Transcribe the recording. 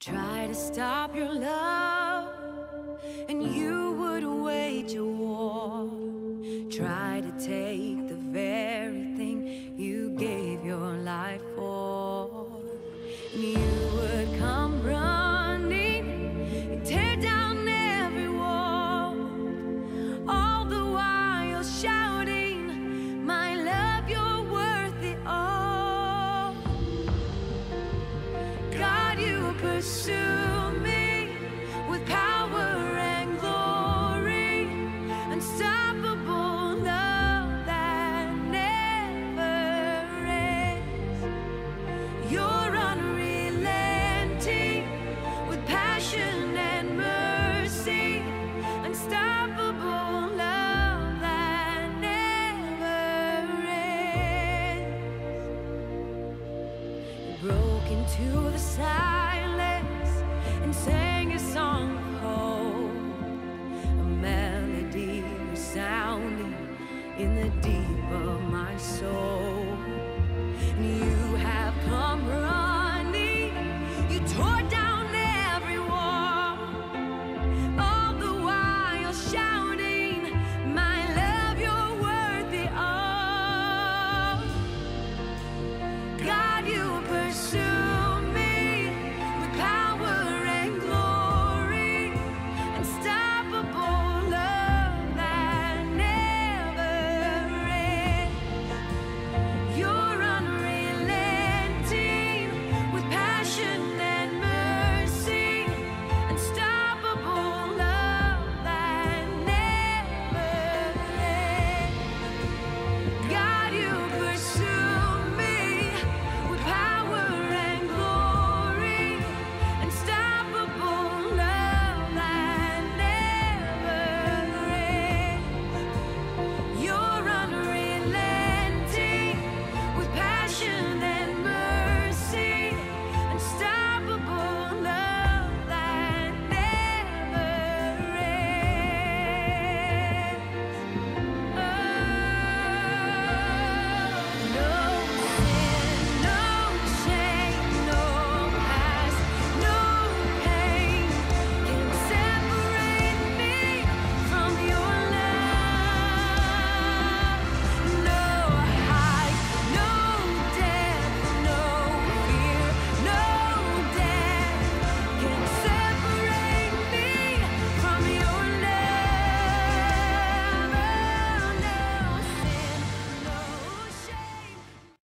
Try to stop your love, and you would wage a war. Try to take the very thing you gave your life for. You To me with power and glory, unstoppable love that never ends. You're unrelenting with passion and mercy, unstoppable love that never ends. You broke into the side. Say.